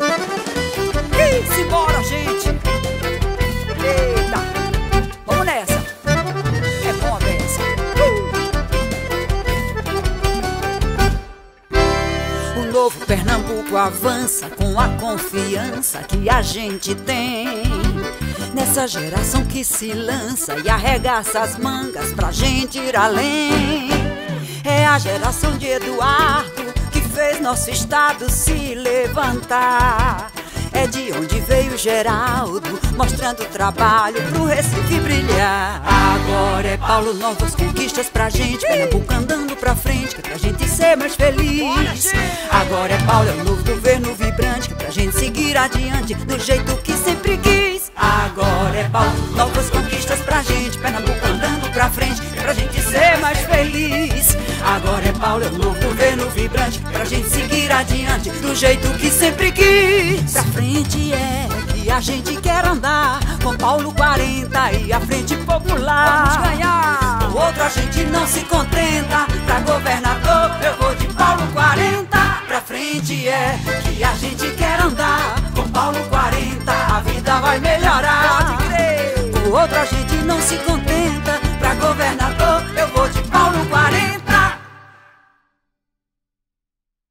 Ih, simbora, gente! Eita! Vamos nessa! É bom a beça! Uh! O novo Pernambuco avança com a confiança que a gente tem. Nessa geração que se lança e arregaça as mangas pra gente ir além. É a geração de Eduardo nosso estado se levantar. É de onde veio Geraldo, mostrando trabalho pro Recife brilhar. Agora é Paulo, novas conquistas pra gente, Pernambuco andando pra frente, que é pra gente ser mais feliz. Agora é Paulo, é o novo governo vibrante, que é pra gente seguir adiante do jeito que sempre quis. Agora é Paulo, novas conquistas pra gente, Pernambuco andando pra frente, que é pra gente ser mais feliz. Agora Paulo, é o novo governo vibrante, pra gente seguir adiante do jeito que sempre quis. Pra frente é que a gente quer andar, com Paulo 40 e a frente popular. Vamos ganhar! O outro a gente não se contenta, pra governador eu vou de Paulo 40. Pra frente é que a gente quer andar, com Paulo 40 a vida vai melhorar. Pode crer! O outro a gente não se contenta, pra governador